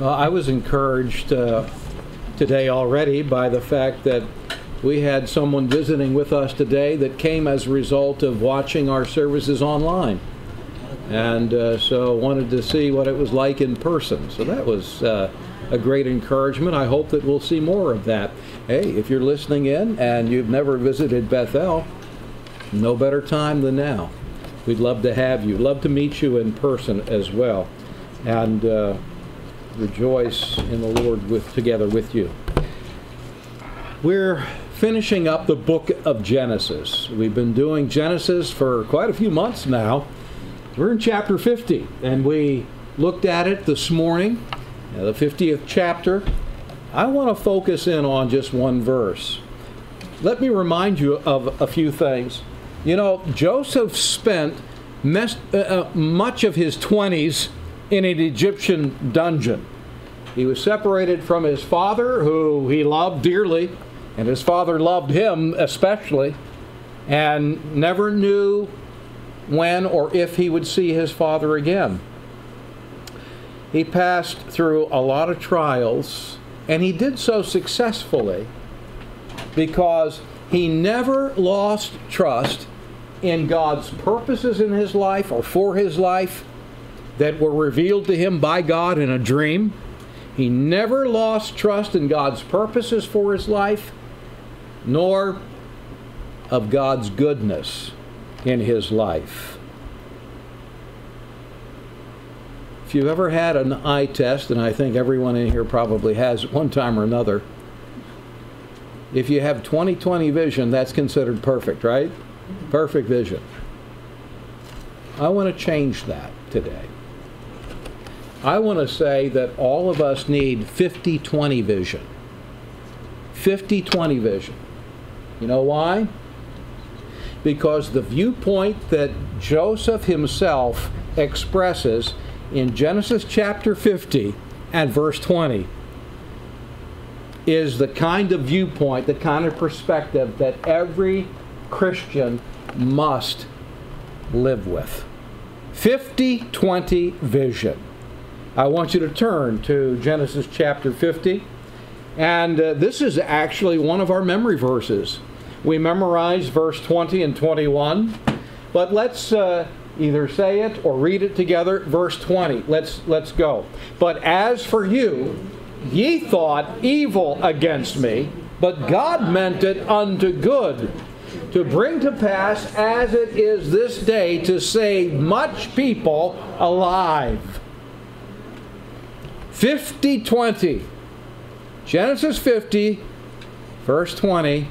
I was encouraged uh, today already by the fact that we had someone visiting with us today that came as a result of watching our services online. And uh, so wanted to see what it was like in person. So that was uh, a great encouragement. I hope that we'll see more of that. Hey, if you're listening in and you've never visited Bethel, no better time than now. We'd love to have you. Love to meet you in person as well. And uh, rejoice in the Lord with together with you. We're finishing up the book of Genesis. We've been doing Genesis for quite a few months now. We're in chapter 50, and we looked at it this morning, the 50th chapter. I want to focus in on just one verse. Let me remind you of a few things. You know, Joseph spent uh, uh much of his 20s in an Egyptian dungeon. He was separated from his father, who he loved dearly, and his father loved him especially, and never knew when or if he would see his father again. He passed through a lot of trials, and he did so successfully because he never lost trust in God's purposes in his life or for his life that were revealed to him by God in a dream. He never lost trust in God's purposes for his life, nor of God's goodness in his life. If you've ever had an eye test, and I think everyone in here probably has at one time or another, if you have 20/20 vision, that's considered perfect, right? Perfect vision. I want to change that today. I want to say that all of us need 50 20 vision. 50 20 vision. You know why? Because the viewpoint that Joseph himself expresses in Genesis chapter 50 and verse 20 is the kind of viewpoint, the kind of perspective that every Christian must live with. 50 20 vision. I want you to turn to Genesis chapter 50. And uh, this is actually one of our memory verses. We memorized verse 20 and 21, but let's uh, either say it or read it together. Verse 20. Let's let's go. But as for you, ye thought evil against me, but God meant it unto good, to bring to pass as it is this day to save much people alive. 50 20. Genesis 50, verse 20.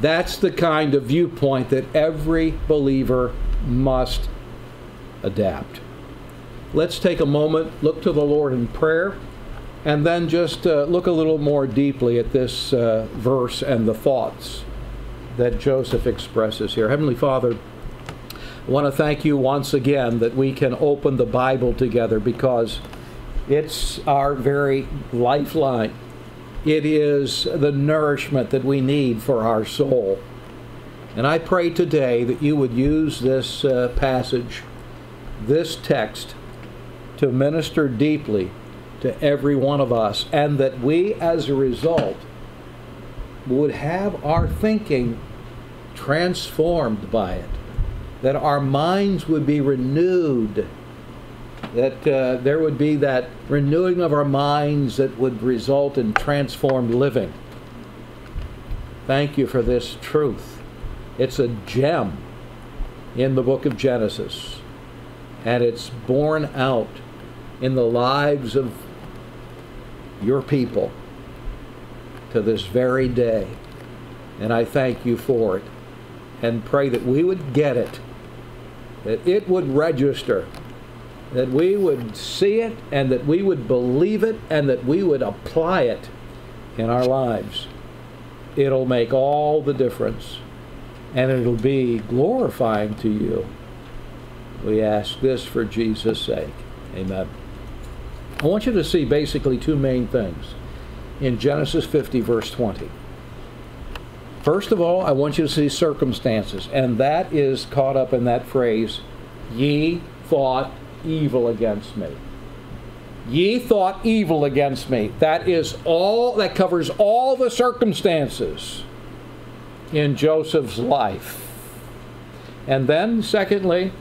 That's the kind of viewpoint that every believer must adapt. Let's take a moment, look to the Lord in prayer, and then just uh, look a little more deeply at this uh, verse and the thoughts that Joseph expresses here. Heavenly Father, I want to thank you once again that we can open the Bible together because it's our very lifeline. It is the nourishment that we need for our soul. And I pray today that you would use this uh, passage, this text, to minister deeply to every one of us, and that we, as a result, would have our thinking transformed by it, that our minds would be renewed that uh, there would be that renewing of our minds that would result in transformed living. Thank you for this truth. It's a gem in the book of Genesis, and it's borne out in the lives of your people to this very day. And I thank you for it and pray that we would get it, that it would register that we would see it and that we would believe it and that we would apply it in our lives. It'll make all the difference and it'll be glorifying to you. We ask this for Jesus' sake. Amen. I want you to see basically two main things in Genesis 50, verse 20. First of all, I want you to see circumstances, and that is caught up in that phrase, ye thought evil against me. Ye thought evil against me. That is all, that covers all the circumstances in Joseph's life. And then, secondly,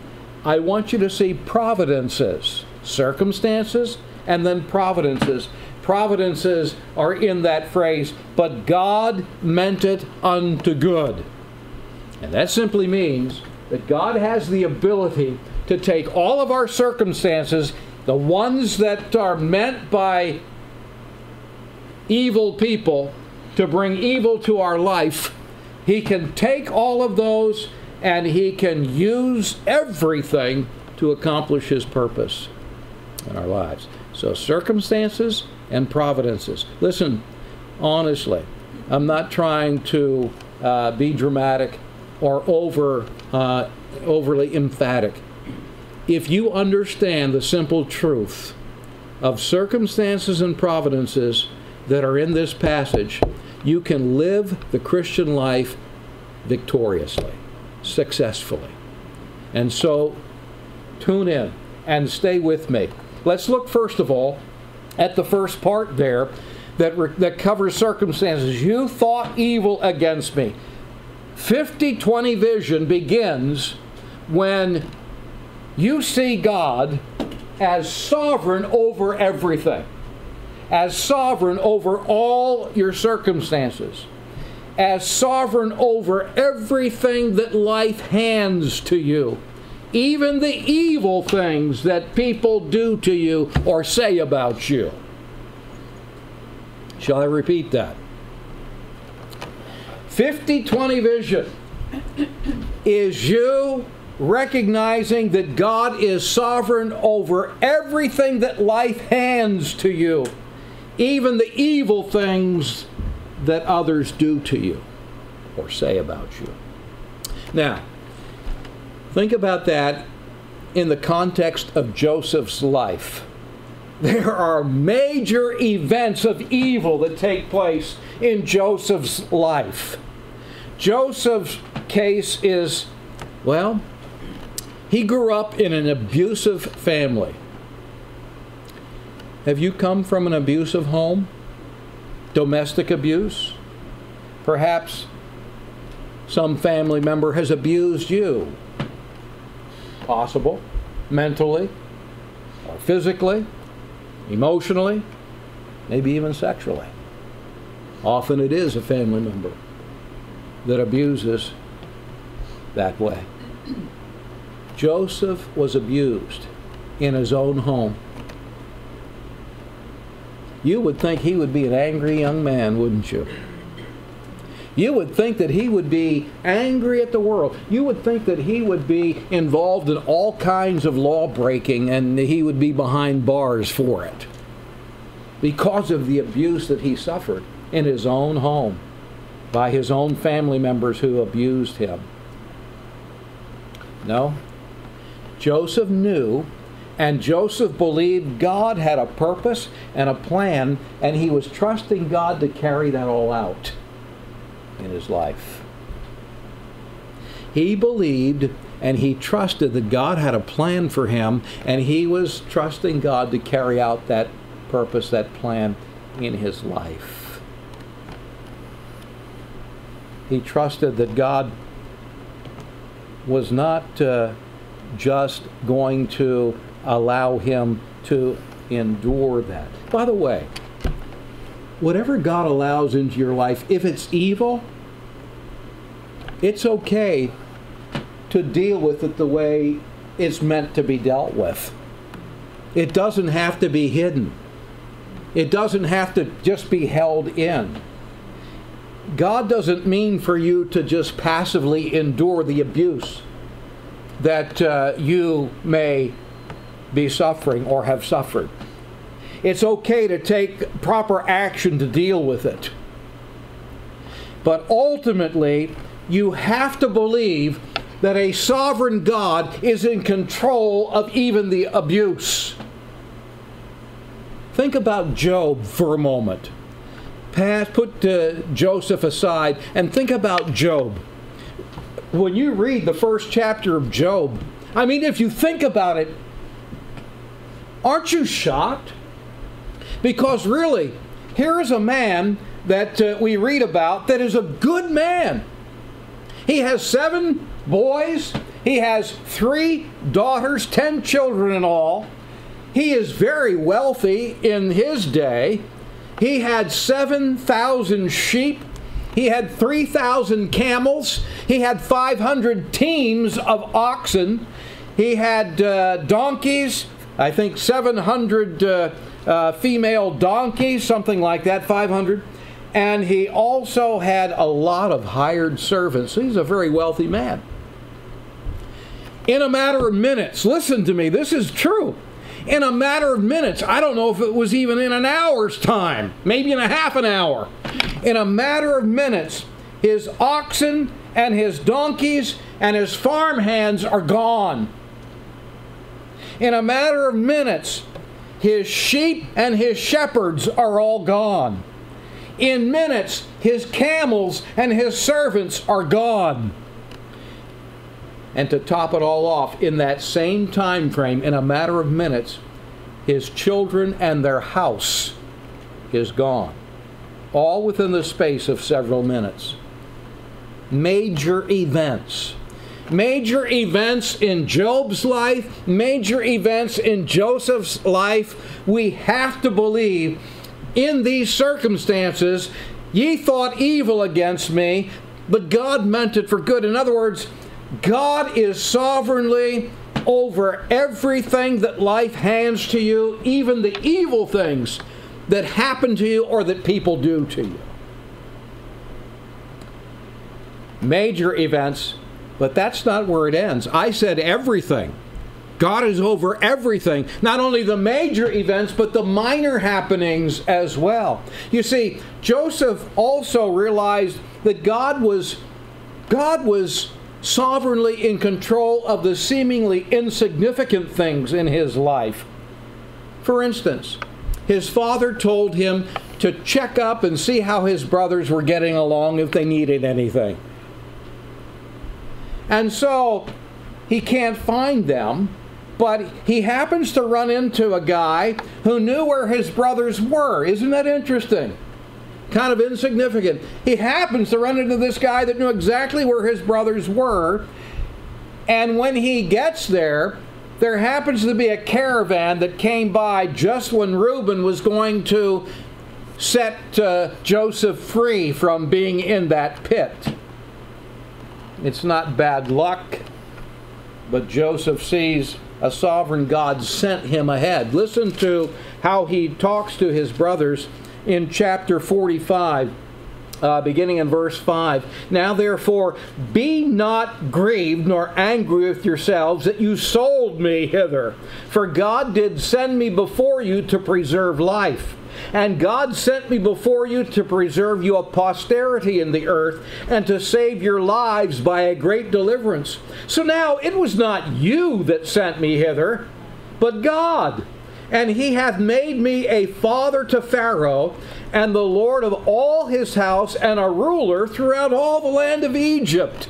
I want you to see providences, circumstances, and then providences. Providences are in that phrase, but God meant it unto good. And that simply means that God has the ability to take all of our circumstances, the ones that are meant by evil people to bring evil to our life, He can take all of those and He can use everything to accomplish His purpose in our lives. So, circumstances and providences. Listen, honestly, I'm not trying to uh, be dramatic or over uh, overly emphatic. If you understand the simple truth of circumstances and providences that are in this passage, you can live the Christian life victoriously, successfully. And so, tune in and stay with me. Let's look first of all at the first part there that, that covers circumstances. You thought evil against me. 50 20 vision begins when you see God as sovereign over everything, as sovereign over all your circumstances, as sovereign over everything that life hands to you, even the evil things that people do to you or say about you. Shall I repeat that? 50 20 vision is you recognizing that God is sovereign over everything that life hands to you, even the evil things that others do to you or say about you. Now, think about that in the context of Joseph's life. There are major events of evil that take place in Joseph's life. Joseph's case is, well, he grew up in an abusive family. Have you come from an abusive home? Domestic abuse? Perhaps some family member has abused you. Possible. Mentally, or physically, emotionally, maybe even sexually. Often it is a family member that abuses that way. Joseph was abused in his own home. You would think he would be an angry young man, wouldn't you? You would think that he would be angry at the world. You would think that he would be involved in all kinds of law breaking and he would be behind bars for it because of the abuse that he suffered in his own home by his own family members who abused him. No. Joseph knew, and Joseph believed God had a purpose and a plan, and he was trusting God to carry that all out in his life. He believed and he trusted that God had a plan for him, and he was trusting God to carry out that purpose, that plan in his life he trusted that God was not uh, just going to allow him to endure that. By the way, whatever God allows into your life, if it's evil, it's okay to deal with it the way it's meant to be dealt with. It doesn't have to be hidden. It doesn't have to just be held in. God doesn't mean for you to just passively endure the abuse that uh, you may be suffering or have suffered. It's okay to take proper action to deal with it. But ultimately, you have to believe that a sovereign God is in control of even the abuse. Think about Job for a moment put uh, Joseph aside, and think about Job. When you read the first chapter of Job, I mean, if you think about it, aren't you shocked Because really, here is a man that uh, we read about that is a good man. He has seven boys, he has three daughters, ten children in all. He is very wealthy in his day. He had 7,000 sheep. He had 3,000 camels. He had 500 teams of oxen. He had uh, donkeys, I think 700 uh, uh, female donkeys, something like that, 500. And he also had a lot of hired servants. He's a very wealthy man. In a matter of minutes, listen to me, this is true. In a matter of minutes, I don't know if it was even in an hour's time, maybe in a half an hour. In a matter of minutes, his oxen and his donkeys and his farm hands are gone. In a matter of minutes, his sheep and his shepherds are all gone. In minutes, his camels and his servants are gone. And to top it all off, in that same time frame, in a matter of minutes, his children and their house is gone. All within the space of several minutes. Major events major events in Job's life, major events in Joseph's life, we have to believe in these circumstances, ye thought evil against me, but God meant it for good. In other words, God is sovereignly over everything that life hands to you, even the evil things that happen to you or that people do to you. Major events but that's not where it ends. I said everything. God is over everything, not only the major events, but the minor happenings as well. You see, Joseph also realized that God was God was sovereignly in control of the seemingly insignificant things in his life. For instance, his father told him to check up and see how his brothers were getting along if they needed anything. And so he can't find them, but he happens to run into a guy who knew where his brothers were. Isn't that interesting? Kind of insignificant. He happens to run into this guy that knew exactly where his brothers were. And when he gets there, there happens to be a caravan that came by just when Reuben was going to set uh, Joseph free from being in that pit. It's not bad luck, but Joseph sees a sovereign God sent him ahead. Listen to how he talks to his brothers in chapter 45. Uh, beginning in verse 5. Now therefore, be not grieved nor angry with yourselves that you sold me hither. For God did send me before you to preserve life. And God sent me before you to preserve you a posterity in the earth and to save your lives by a great deliverance. So now it was not you that sent me hither, but God. And he hath made me a father to Pharaoh, and the Lord of all his house, and a ruler throughout all the land of Egypt.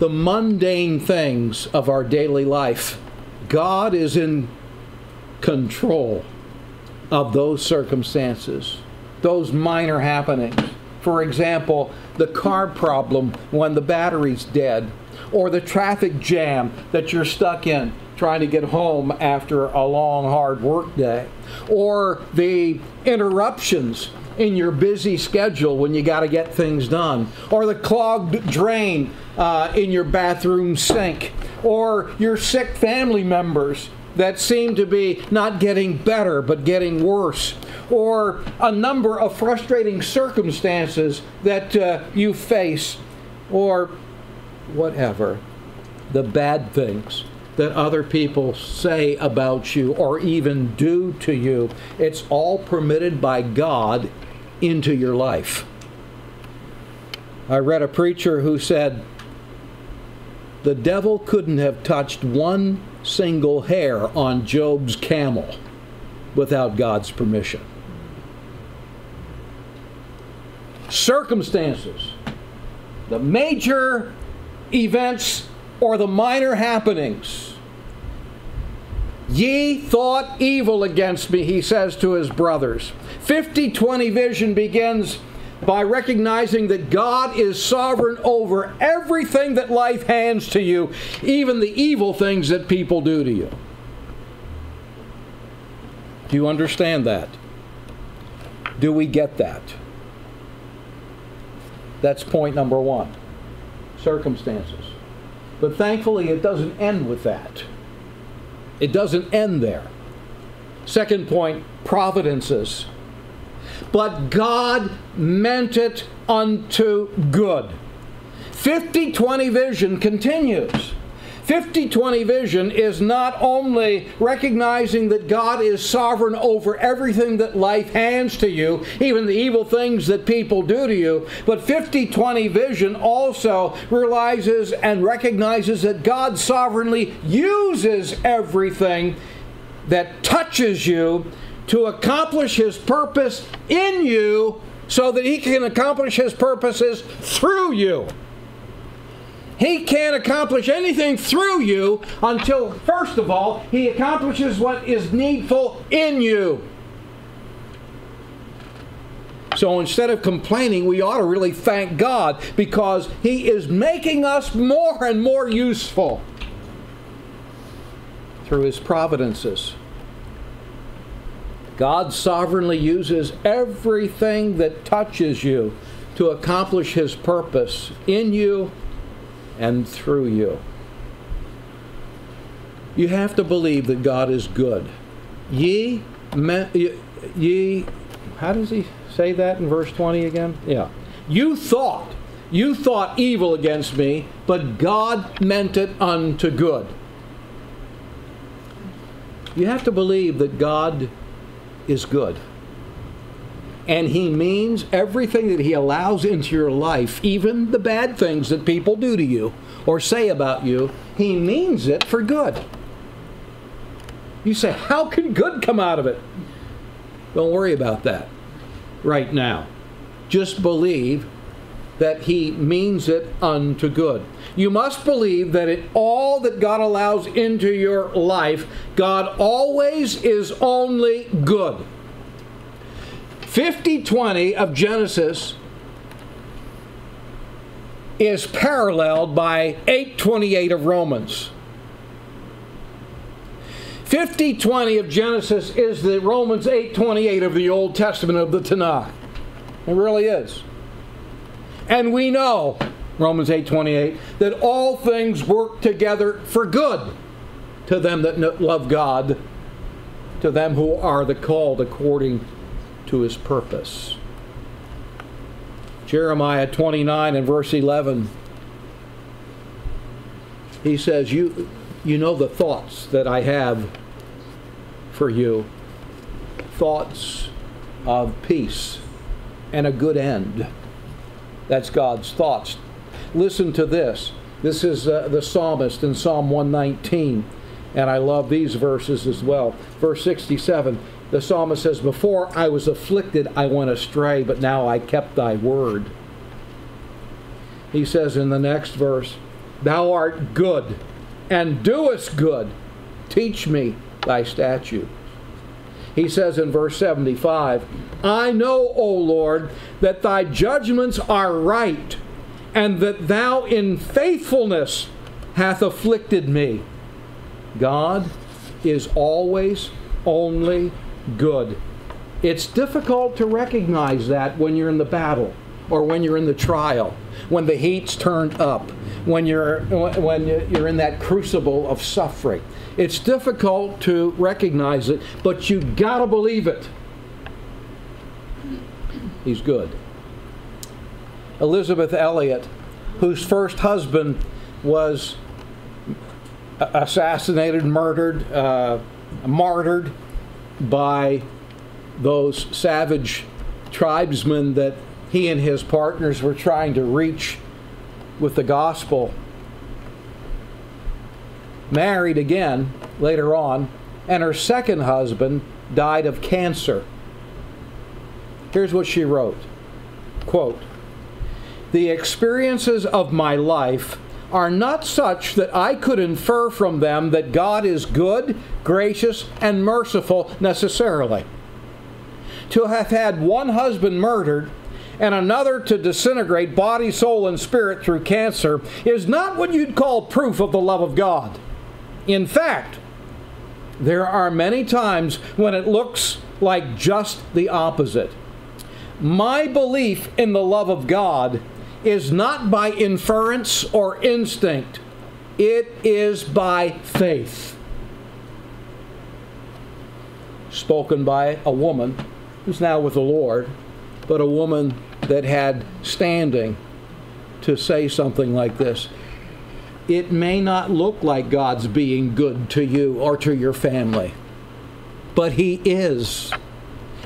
The mundane things of our daily life. God is in control of those circumstances, those minor happenings. For example, the car problem when the battery's dead, or the traffic jam that you're stuck in trying to get home after a long, hard work day, or the interruptions in your busy schedule when you got to get things done, or the clogged drain uh, in your bathroom sink, or your sick family members that seem to be not getting better but getting worse, or a number of frustrating circumstances that uh, you face, or whatever, the bad things that other people say about you or even do to you. It's all permitted by God into your life. I read a preacher who said, The devil couldn't have touched one single hair on Job's camel without God's permission. Circumstances, the major events or the minor happenings, Ye thought evil against me, he says to his brothers. 50 20 vision begins by recognizing that God is sovereign over everything that life hands to you, even the evil things that people do to you. Do you understand that? Do we get that? That's point number one circumstances. But thankfully, it doesn't end with that. It doesn't end there. Second point providences. But God meant it unto good. 50 20 vision continues. 50 20 vision is not only recognizing that God is sovereign over everything that life hands to you, even the evil things that people do to you, but 50 20 vision also realizes and recognizes that God sovereignly uses everything that touches you to accomplish His purpose in you so that He can accomplish His purposes through you. He can't accomplish anything through you until, first of all, He accomplishes what is needful in you. So instead of complaining, we ought to really thank God because He is making us more and more useful through His providences. God sovereignly uses everything that touches you to accomplish His purpose in you and through you. You have to believe that God is good. Ye, me, ye, how does he say that in verse 20 again? Yeah. You thought, you thought evil against me, but God meant it unto good. You have to believe that God is good and he means everything that he allows into your life, even the bad things that people do to you or say about you, he means it for good. You say, How can good come out of it? Don't worry about that right now. Just believe that he means it unto good. You must believe that in all that God allows into your life, God always is only good. 50-20 of Genesis is paralleled by 828 of Romans. 50-20 of Genesis is the Romans 828 of the Old Testament of the Tanakh. It really is. And we know, Romans 8:28, that all things work together for good to them that love God, to them who are the called according to his purpose. Jeremiah 29 and verse 11. He says, You, you know the thoughts that I have for you thoughts of peace and a good end. That's God's thoughts. Listen to this. This is uh, the psalmist in Psalm 119, and I love these verses as well. Verse 67 the psalmist says, Before I was afflicted, I went astray, but now I kept thy word. He says in the next verse, Thou art good and doest good. Teach me thy statutes. He says in verse 75, I know, O Lord, that thy judgments are right, and that thou in faithfulness hath afflicted me. God is always only good. It's difficult to recognize that when you're in the battle or when you're in the trial, when the heat's turned up, when you're when you're in that crucible of suffering. It's difficult to recognize it, but you got to believe it. He's good. Elisabeth Elliot, whose first husband was assassinated, murdered, uh, martyred by those savage tribesmen that he and his partners were trying to reach with the gospel. Married again later on, and her second husband died of cancer. Here's what she wrote quote, The experiences of my life are not such that I could infer from them that God is good, gracious, and merciful necessarily. To have had one husband murdered and another to disintegrate body, soul, and spirit through cancer is not what you'd call proof of the love of God. In fact, there are many times when it looks like just the opposite. My belief in the love of God is not by inference or instinct, it is by faith. Spoken by a woman who's now with the Lord, but a woman that had standing to say something like this. It may not look like God's being good to you or to your family, but He is.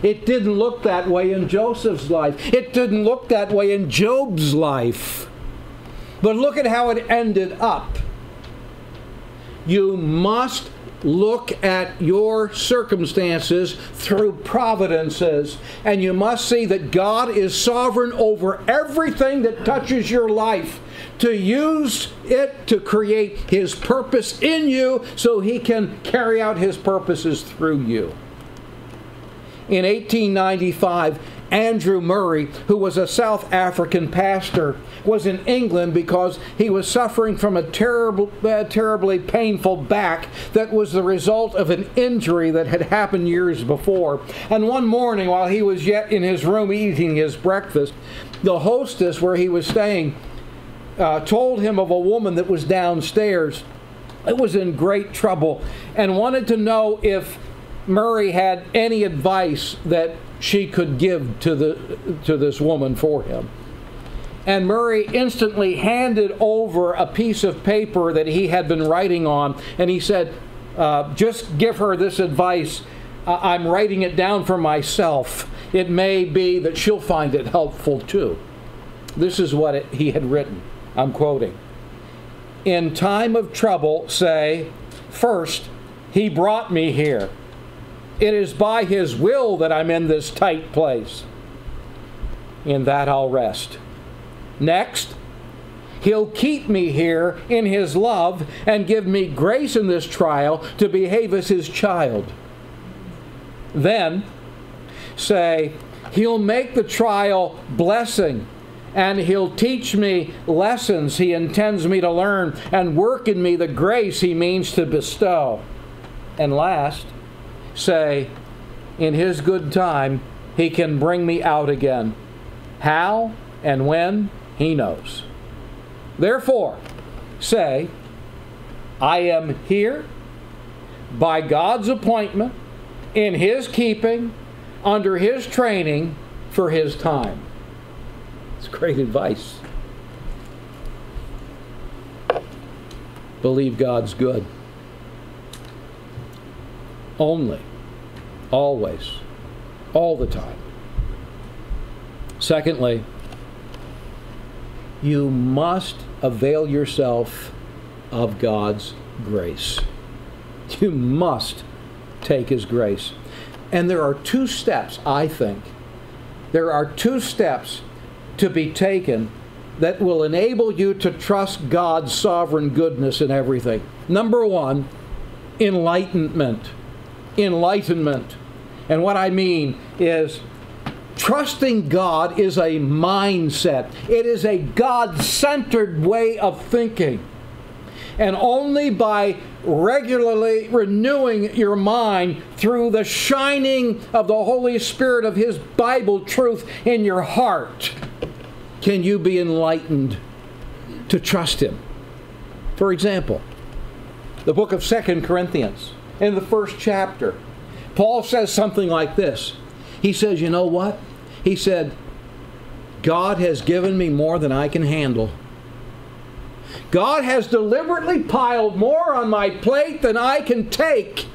It didn't look that way in Joseph's life. It didn't look that way in Job's life. But look at how it ended up. You must look at your circumstances through providences, and you must see that God is sovereign over everything that touches your life to use it to create His purpose in you so He can carry out His purposes through you. In 1895, Andrew Murray, who was a South African pastor, was in England because he was suffering from a terrible, uh, terribly painful back that was the result of an injury that had happened years before. And one morning, while he was yet in his room eating his breakfast, the hostess where he was staying uh, told him of a woman that was downstairs. It was in great trouble and wanted to know if Murray had any advice that she could give to the to this woman for him. And Murray instantly handed over a piece of paper that he had been writing on, and he said, uh, "Just give her this advice. I'm writing it down for myself. It may be that she'll find it helpful too." This is what it, he had written. I'm quoting. In time of trouble, say, first, he brought me here. It is by His will that I'm in this tight place. In that I'll rest. Next, He'll keep me here in His love and give me grace in this trial to behave as His child. Then, say, He'll make the trial blessing and He'll teach me lessons He intends me to learn and work in me the grace He means to bestow. And last, say, in His good time, He can bring me out again. How and when, He knows. Therefore, say, I am here by God's appointment, in His keeping, under His training, for His time. It's great advice. Believe God's good. Only always, all the time. Secondly, you must avail yourself of God's grace. You must take His grace. And there are two steps, I think. There are two steps to be taken that will enable you to trust God's sovereign goodness in everything. Number one, enlightenment enlightenment. And what I mean is, trusting God is a mindset, it is a God centered way of thinking. And only by regularly renewing your mind through the shining of the Holy Spirit of His Bible truth in your heart can you be enlightened to trust Him. For example, the book of Second Corinthians in the first chapter. Paul says something like this. He says, You know what? He said, God has given me more than I can handle. God has deliberately piled more on my plate than I can take.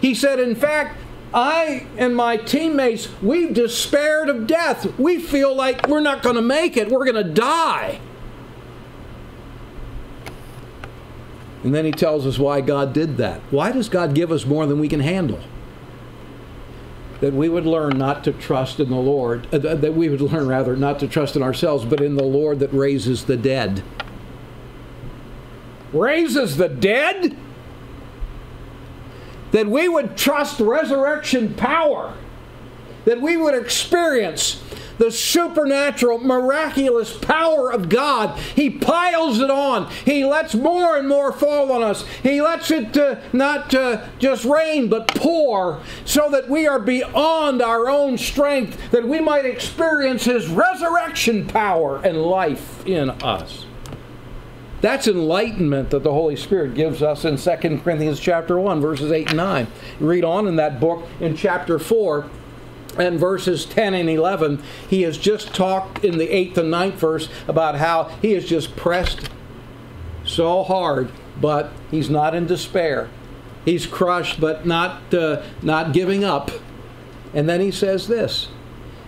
He said, In fact, I and my teammates, we've despaired of death. We feel like we're not going to make it, we're going to die. And then he tells us why God did that. Why does God give us more than we can handle? That we would learn not to trust in the Lord, uh, that we would learn rather not to trust in ourselves, but in the Lord that raises the dead. raises the dead, that we would trust resurrection power, that we would experience the supernatural, miraculous power of God. He piles it on. He lets more and more fall on us. He lets it uh, not uh, just rain, but pour, so that we are beyond our own strength, that we might experience His resurrection power and life in us. That's enlightenment that the Holy Spirit gives us in 2 Corinthians chapter 1, verses 8 and 9. read on in that book in chapter 4 and verses 10 and 11, he has just talked in the 8th and 9th verse about how he has just pressed so hard, but he's not in despair. He's crushed, but not, uh, not giving up. And then he says this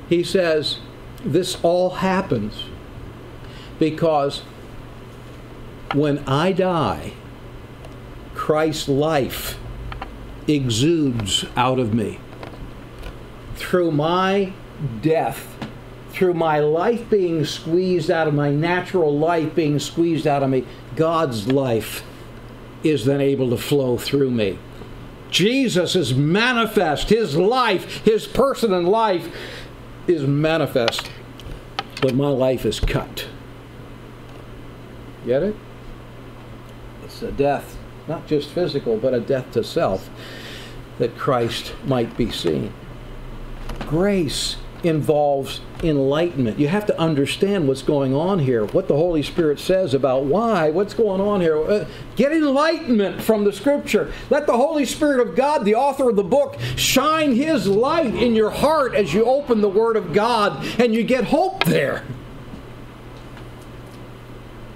He says, This all happens because when I die, Christ's life exudes out of me through my death, through my life being squeezed out of my natural life being squeezed out of me, God's life is then able to flow through me. Jesus is manifest. His life, his person and life is manifest, but my life is cut. Get it? It's a death, not just physical, but a death to self, that Christ might be seen grace involves enlightenment. You have to understand what's going on here, what the Holy Spirit says about why, what's going on here. Uh, get enlightenment from the Scripture. Let the Holy Spirit of God, the author of the book, shine His light in your heart as you open the Word of God and you get hope there.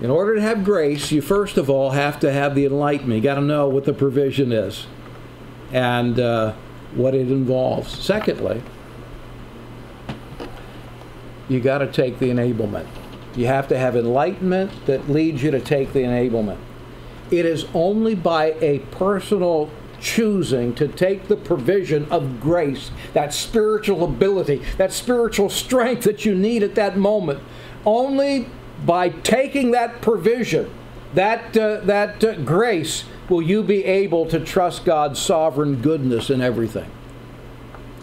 In order to have grace, you first of all have to have the enlightenment. You got to know what the provision is and uh, what it involves. Secondly, you got to take the enablement. You have to have enlightenment that leads you to take the enablement. It is only by a personal choosing to take the provision of grace, that spiritual ability, that spiritual strength that you need at that moment, only by taking that provision, that, uh, that uh, grace, will you be able to trust God's sovereign goodness in everything.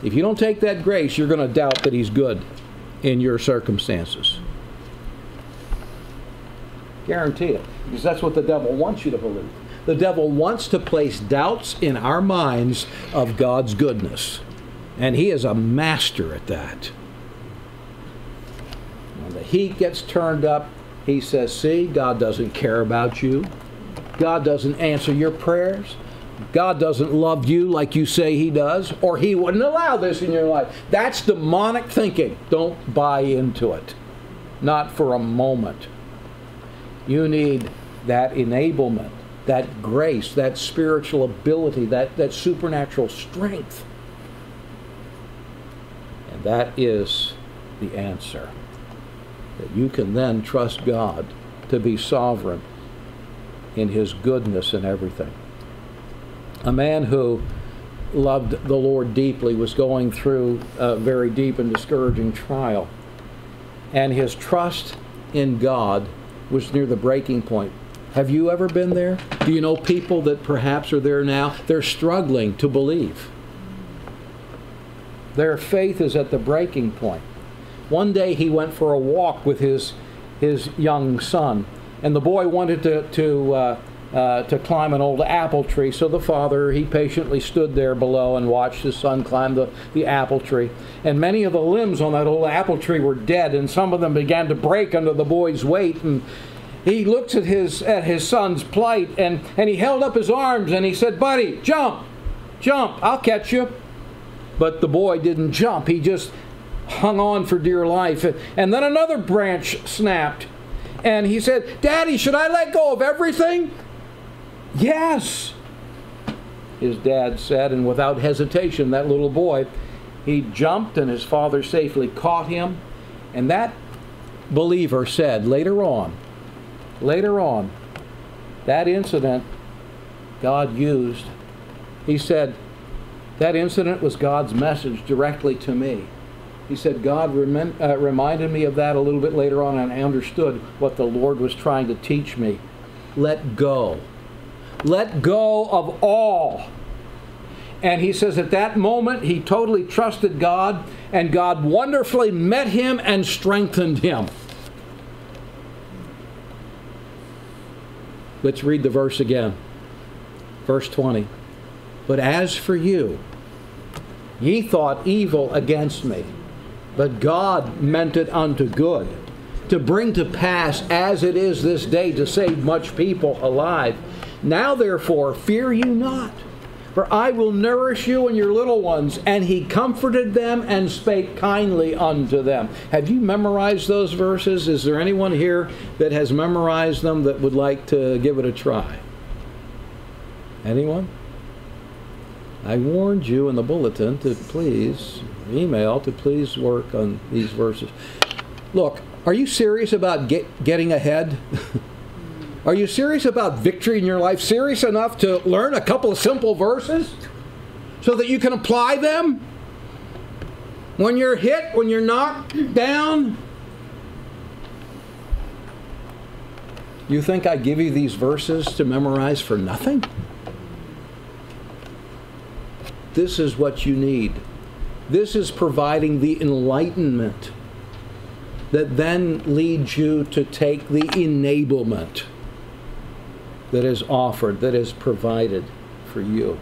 If you don't take that grace, you're going to doubt that He's good in your circumstances. Guarantee it, because that's what the devil wants you to believe. The devil wants to place doubts in our minds of God's goodness, and he is a master at that. When the heat gets turned up, he says, See, God doesn't care about you. God doesn't answer your prayers. God doesn't love you like you say He does, or He wouldn't allow this in your life. That's demonic thinking. Don't buy into it. Not for a moment. You need that enablement, that grace, that spiritual ability, that, that supernatural strength. And that is the answer. That you can then trust God to be sovereign in His goodness and everything a man who loved the Lord deeply was going through a very deep and discouraging trial. And his trust in God was near the breaking point. Have you ever been there? Do you know people that perhaps are there now? They're struggling to believe. Their faith is at the breaking point. One day he went for a walk with his, his young son, and the boy wanted to, to uh, uh, to climb an old apple tree. So the father, he patiently stood there below and watched his son climb the, the apple tree. And many of the limbs on that old apple tree were dead, and some of them began to break under the boy's weight. And he looks at his, at his son's plight, and, and he held up his arms and he said, Buddy, jump, jump, I'll catch you. But the boy didn't jump. He just hung on for dear life. And then another branch snapped. And he said, Daddy, should I let go of everything? Yes, his dad said, and without hesitation, that little boy, he jumped and his father safely caught him. And that believer said later on, later on, that incident God used, he said, that incident was God's message directly to me. He said, God uh, reminded me of that a little bit later on, and I understood what the Lord was trying to teach me let go. Let go of all. And he says at that moment he totally trusted God, and God wonderfully met him and strengthened him. Let's read the verse again. Verse 20. But as for you, ye thought evil against me, but God meant it unto good, to bring to pass as it is this day to save much people alive. Now therefore, fear you not. For I will nourish you and your little ones. And he comforted them and spake kindly unto them. Have you memorized those verses? Is there anyone here that has memorized them that would like to give it a try? Anyone? I warned you in the bulletin to please email to please work on these verses. Look, are you serious about get, getting ahead? Are you serious about victory in your life? Serious enough to learn a couple of simple verses so that you can apply them? When you're hit, when you're knocked down? You think I give you these verses to memorize for nothing? This is what you need. This is providing the enlightenment that then leads you to take the enablement that is offered, that is provided for you.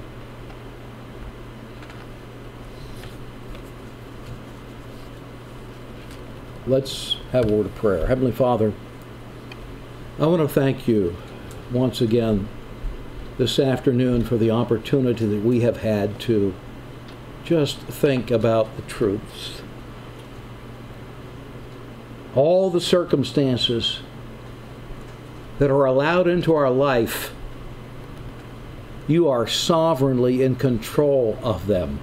Let's have a word of prayer. Heavenly Father, I want to thank you once again this afternoon for the opportunity that we have had to just think about the truths. All the circumstances that are allowed into our life, you are sovereignly in control of them.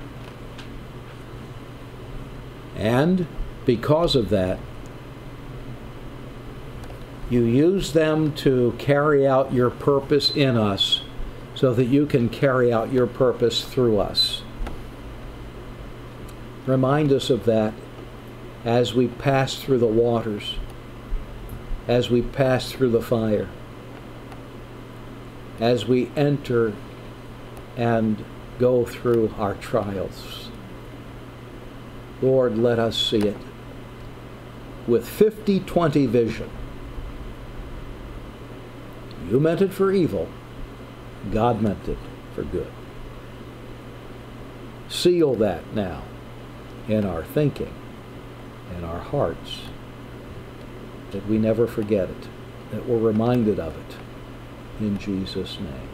And because of that, you use them to carry out your purpose in us so that you can carry out your purpose through us. Remind us of that as we pass through the waters as we pass through the fire, as we enter and go through our trials. Lord, let us see it with 50 20 vision. You meant it for evil, God meant it for good. Seal that now in our thinking, in our hearts that we never forget it, that we're reminded of it. In Jesus' name.